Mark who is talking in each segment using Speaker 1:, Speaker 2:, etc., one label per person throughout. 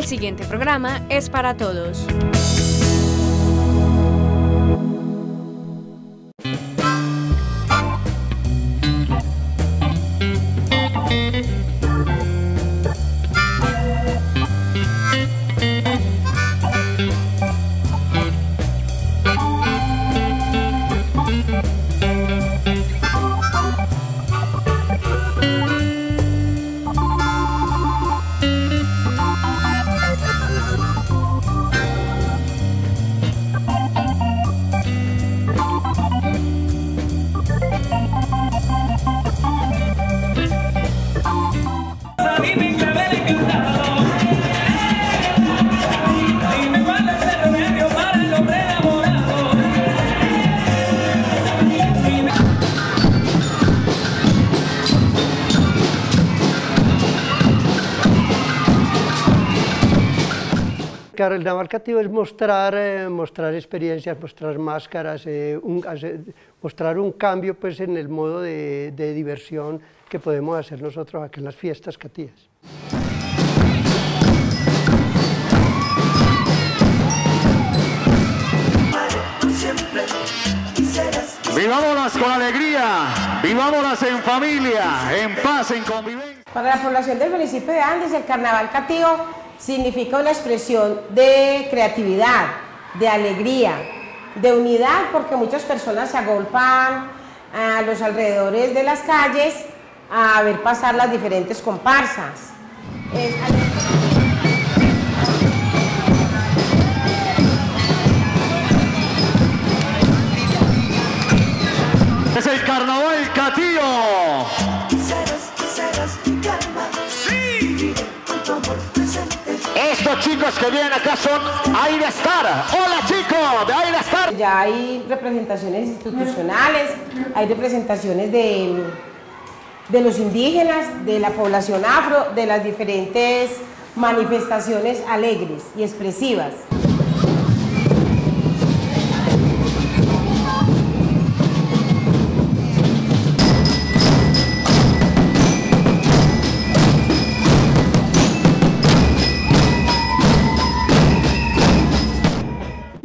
Speaker 1: El siguiente programa es para todos.
Speaker 2: Carnaval cativo es mostrar, eh, mostrar experiencias, mostrar máscaras, eh, un, hacer, mostrar un cambio pues, en el modo de, de, diversión que podemos hacer nosotros aquí en las fiestas cativas.
Speaker 3: Vivámonos con alegría, vivámonos en familia, en paz, en convivencia.
Speaker 4: Para la población del municipio de Andes, el carnaval cativo significa una expresión de creatividad, de alegría, de unidad, porque muchas personas se agolpan a los alrededores de las calles a ver pasar las diferentes comparsas.
Speaker 3: Que vienen acá son Aire Star. Hola chicos de Aire Star.
Speaker 4: Ya hay representaciones institucionales, hay representaciones de, de los indígenas, de la población afro, de las diferentes manifestaciones alegres y expresivas.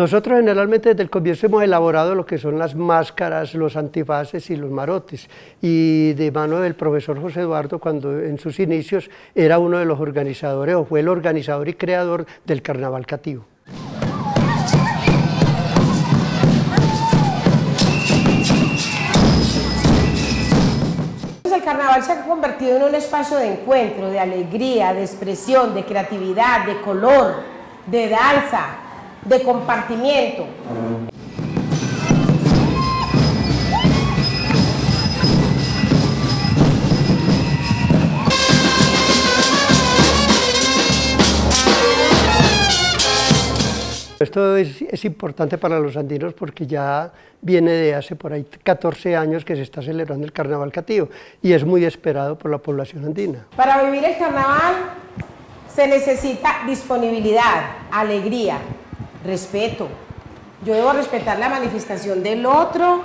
Speaker 2: Nosotros generalmente desde el comienzo hemos elaborado lo que son las máscaras, los antifaces y los marotes. Y de mano del profesor José Eduardo, cuando en sus inicios era uno de los organizadores o fue el organizador y creador del carnaval cativo.
Speaker 4: El carnaval se ha convertido en un espacio de encuentro, de alegría, de expresión, de creatividad, de color, de danza, de compartimiento.
Speaker 2: Esto es, es, importante para los andinos porque ya viene de hace por ahí 14 años que se está celebrando el carnaval cativo y es muy esperado por la población andina.
Speaker 4: Para vivir el carnaval se necesita disponibilidad, alegría, respeto. Yo debo respetar la manifestación del otro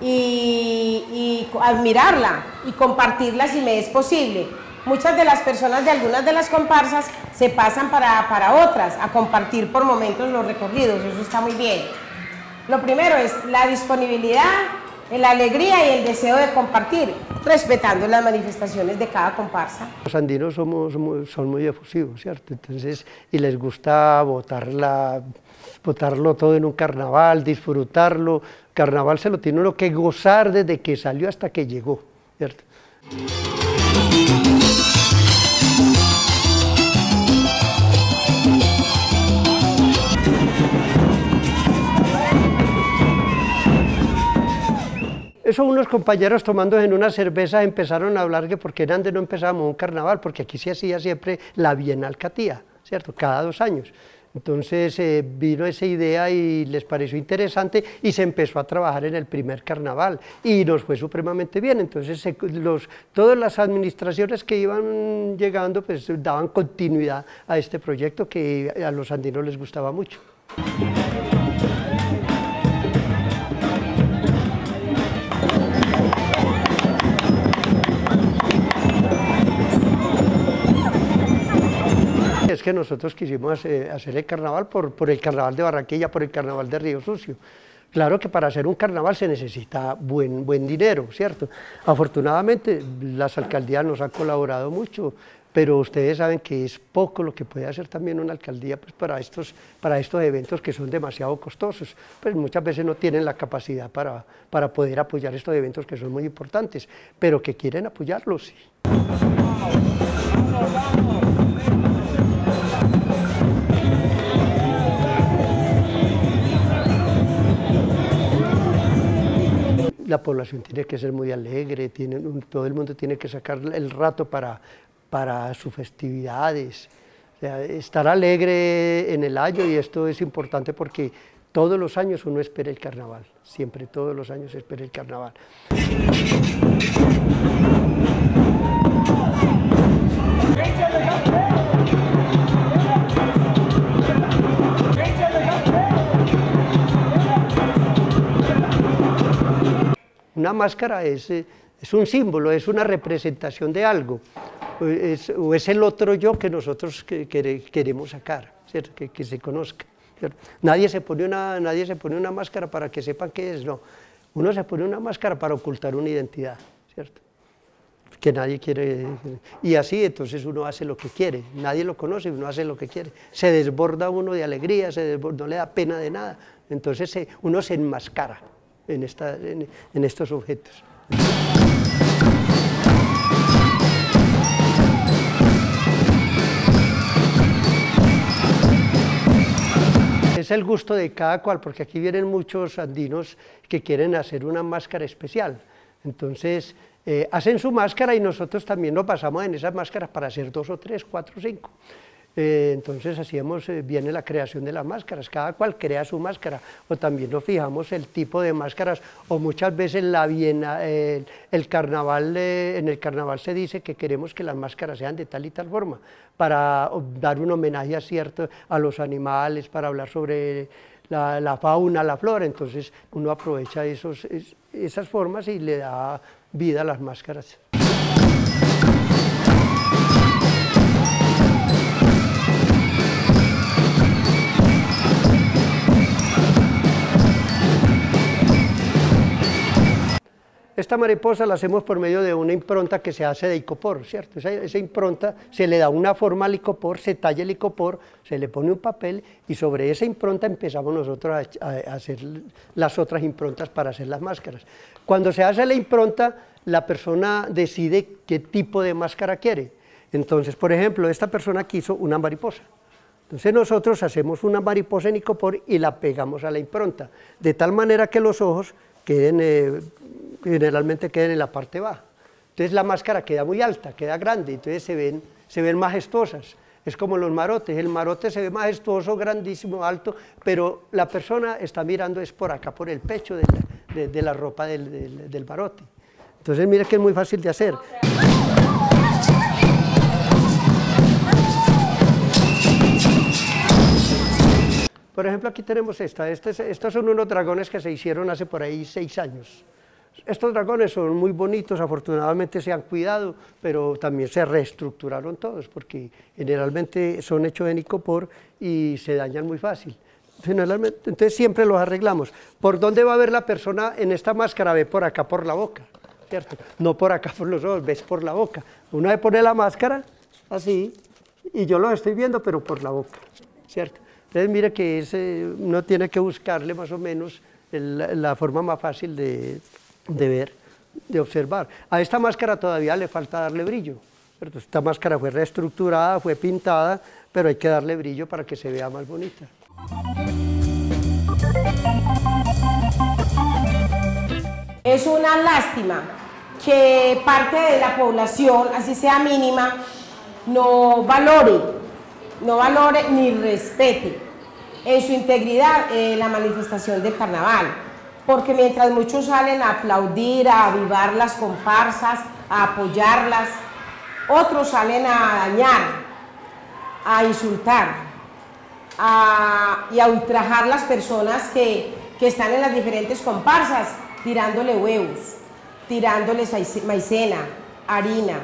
Speaker 4: y, admirarla y compartirla si me es posible. Muchas de las personas de algunas de las comparsas se pasan para, para otras a compartir por momentos los recorridos, eso está muy bien. Lo primero es la disponibilidad, la alegría y el deseo de compartir, respetando las manifestaciones de cada comparsa.
Speaker 2: Los andinos somos, son muy efusivos, ¿cierto? Entonces, y les gusta botarla, botarlo todo en un carnaval, disfrutarlo. Carnaval se lo tiene uno que gozar desde que salió hasta que llegó, ¿cierto? Eso unos compañeros tomando en una cerveza empezaron a hablar que por qué en Andes no empezábamos un carnaval, porque aquí se hacía siempre la Bienal Catía, ¿cierto? Cada dos años. Entonces eh, vino esa idea y les pareció interesante y se empezó a trabajar en el primer carnaval y nos fue supremamente bien. Entonces se, los, todas las administraciones que iban llegando pues daban continuidad a este proyecto que a los andinos les gustaba mucho. Que nosotros quisimos hacer, hacer el carnaval por, por el carnaval de Barranquilla, por el carnaval de Río Sucio. Claro que para hacer un carnaval se necesita buen, buen dinero, ¿cierto? Afortunadamente las alcaldías nos han colaborado mucho, pero ustedes saben que es poco lo que puede hacer también una alcaldía pues, para, estos, para estos eventos que son demasiado costosos. Pues muchas veces no tienen la capacidad para, para poder apoyar estos eventos que son muy importantes, pero que quieren apoyarlos, sí. La población tiene que ser muy alegre, todo el mundo tiene que sacar el rato para, para sus festividades, estar alegre en el año y esto es importante porque todos los años uno espera el carnaval, siempre todos los años espera el carnaval. Una máscara es, eh, es un símbolo, es una representación de algo, o es el otro yo que nosotros queremos sacar, Que, que, se conozca. Nadie se, pone una, nadie se pone una máscara para que sepan qué es, no. Uno se pone una máscara para ocultar una identidad, ¿cierto? que nadie quiere, y así entonces uno hace lo que quiere, nadie lo conoce, uno hace lo que quiere, se desborda uno de alegría, se desborda, no le da pena de nada, entonces uno se enmascara en, en, estos objetos. Es el gusto de cada cual, porque aquí vienen muchos andinos que quieren hacer una máscara especial. Entonces, eh, hacen su máscara y nosotros también nos basamos en esas máscaras para hacer dos o tres, cuatro o cinco. Eh, entonces hacíamos, eh, viene la creación de las máscaras, cada cual crea su máscara, o también nos fijamos el tipo de máscaras, o muchas veces la viena, el carnaval, en el carnaval se dice que queremos que las máscaras sean de tal y tal forma, para dar un homenaje a cierto, a los animales, para hablar sobre la, la fauna, la flora, entonces uno aprovecha esos, esas formas y le da vida a las máscaras. Esta mariposa la hacemos por medio de una impronta que se hace de icopor, ¿cierto? Esa, impronta se le da una forma al icopor, se talla el icopor, se le pone un papel y sobre esa impronta empezamos nosotros a, hacer las otras improntas para hacer las máscaras. Cuando se hace la impronta, la persona decide qué tipo de máscara quiere. Entonces, por ejemplo, esta persona quiso una mariposa. Entonces nosotros hacemos una mariposa en icopor y la pegamos a la impronta, de tal manera que los ojos queden eh, generalmente quedan en la parte baja. Entonces la máscara queda muy alta, queda grande, entonces se ven, se ven majestuosas. Es como los marotes, el marote se ve majestuoso, grandísimo, alto, pero la persona está mirando es por acá, por el pecho de la, ropa del, del, marote. Entonces mira que es muy fácil de hacer. Por ejemplo, aquí tenemos esta. Este estos son unos dragones que se hicieron hace por ahí seis años. Estos dragones son muy bonitos, afortunadamente se han cuidado, pero también se reestructuraron todos, porque generalmente son hechos en icopor y se dañan muy fácil. Generalmente, entonces siempre los arreglamos. ¿Por dónde va a ver la persona en esta máscara? Ve por acá por la boca, ¿cierto? No por acá por los ojos, ves por la boca. Uno le pone la máscara así, y yo lo estoy viendo, pero por la boca, ¿cierto? Entonces mire que ese, uno tiene que buscarle más o menos la forma más fácil de, de ver, de observar. A esta máscara todavía le falta darle brillo. Esta máscara fue reestructurada, fue pintada, pero hay que darle brillo para que se vea más bonita.
Speaker 4: Es una lástima que parte de la población, así sea mínima, no valore, no valore ni respete en su integridad eh, la manifestación del carnaval porque mientras muchos salen a aplaudir, a avivar las comparsas, a apoyarlas, otros salen a dañar, a insultar y a ultrajar las personas que, están en las diferentes comparsas, tirándole huevos, tirándoles maicena, harina,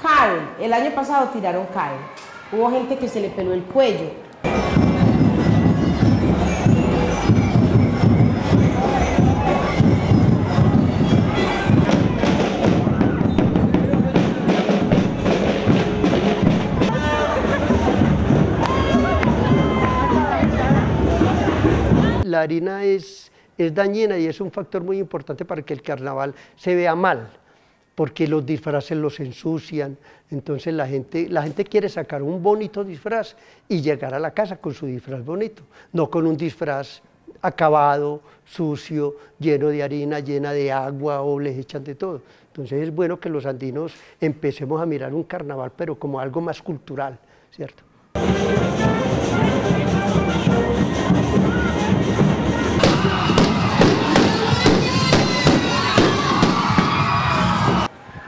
Speaker 4: cal. El año pasado tiraron cal. hubo gente que se le peló el cuello.
Speaker 2: La harina es, es dañina y es un factor muy importante para que el carnaval se vea mal porque los disfraces los ensucian, entonces la gente, la gente quiere sacar un bonito disfraz y llegar a la casa con su disfraz bonito, no con un disfraz acabado, sucio, lleno de harina, llena de agua o les echan de todo. Entonces es bueno que los andinos empecemos a mirar un carnaval, pero como algo más cultural, ¿cierto?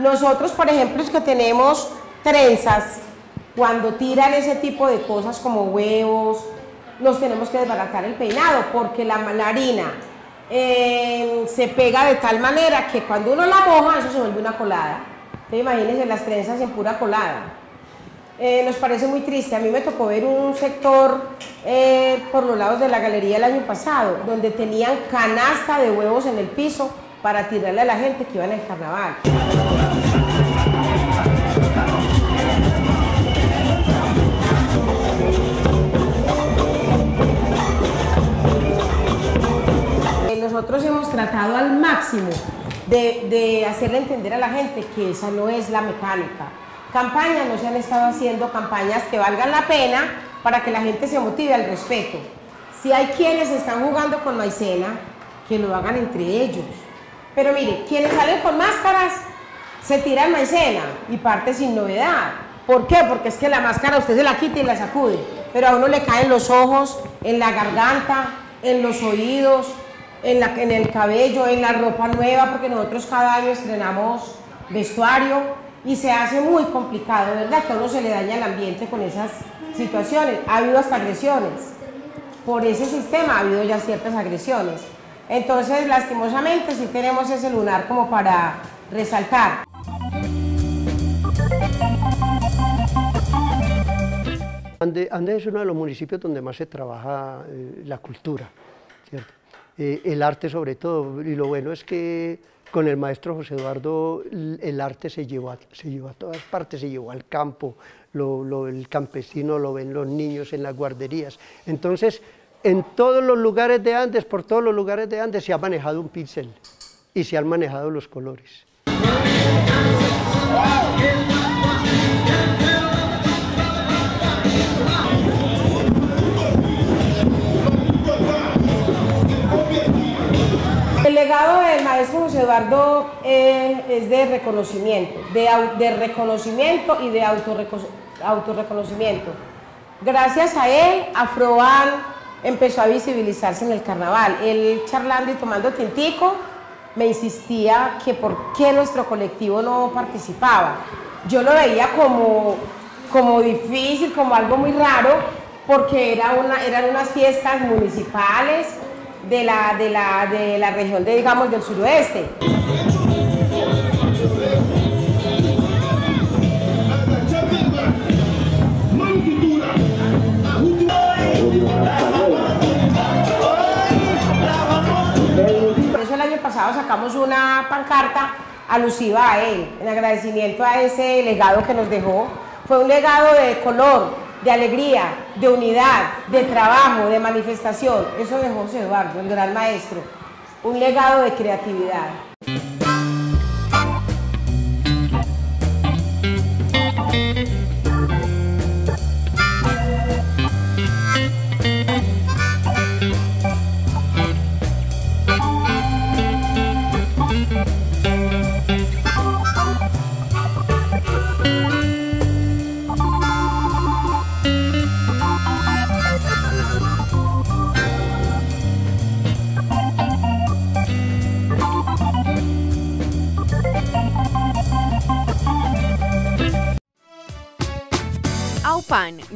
Speaker 4: Nosotros, por ejemplo, es que tenemos trenzas, cuando tiran ese tipo de cosas como huevos, nos tenemos que desbaratar el peinado porque la, harina eh, se pega de tal manera que cuando uno la moja, eso se vuelve una colada. Entonces, imagínense las trenzas en pura colada. Eh, nos parece muy triste. A mí me tocó ver un sector eh, por los lados de la galería el año pasado, donde tenían canasta de huevos en el piso para tirarle a la gente que iba en el carnaval. Nosotros hemos tratado al máximo de, hacerle entender a la gente que esa no es la mecánica. Campañas no se han estado haciendo campañas que valgan la pena para que la gente se motive al respeto. Si hay quienes están jugando con maicena, que lo hagan entre ellos. Pero mire, quienes salen con máscaras se tiran maicena y parte sin novedad. ¿Por qué? Porque es que la máscara usted se la quita y la sacude, pero a uno le caen los ojos, en la garganta, en los oídos, en, el cabello, en la ropa nueva, porque nosotros cada año estrenamos vestuario y se hace muy complicado, ¿verdad? Que a uno se le daña el ambiente con esas situaciones. Ha habido hasta agresiones. Por ese sistema ha habido ya ciertas agresiones. Entonces, lastimosamente, sí tenemos ese lunar como para resaltar.
Speaker 2: Andes es uno de los municipios donde más se trabaja eh, la cultura, ¿cierto? Eh, el arte sobre todo, y lo bueno es que con el maestro José Eduardo el arte se llevó a, se llevó a todas partes, se llevó al campo, lo, el campesino lo ven los niños en las guarderías. Entonces, en todos los lugares de Andes, por todos los lugares de Andes se ha manejado un pincel y se han manejado los colores.
Speaker 4: Eduardo eh, es de reconocimiento, de, reconocimiento y de autorreconocimiento. Gracias a él, Afroan empezó a visibilizarse en el carnaval. Él charlando y tomando tintico, me insistía que por qué nuestro colectivo no participaba. Yo lo veía como, como difícil, como algo muy raro, porque era una, eran unas fiestas municipales de la, de la, de la región de, digamos, del suroeste. pasado sacamos una pancarta alusiva a él, en agradecimiento a ese legado que nos dejó. Fue un legado de color, de alegría, de unidad, de trabajo, de manifestación. Eso dejó José Eduardo, el gran maestro. Un legado de creatividad.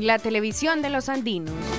Speaker 1: La televisión de los andinos.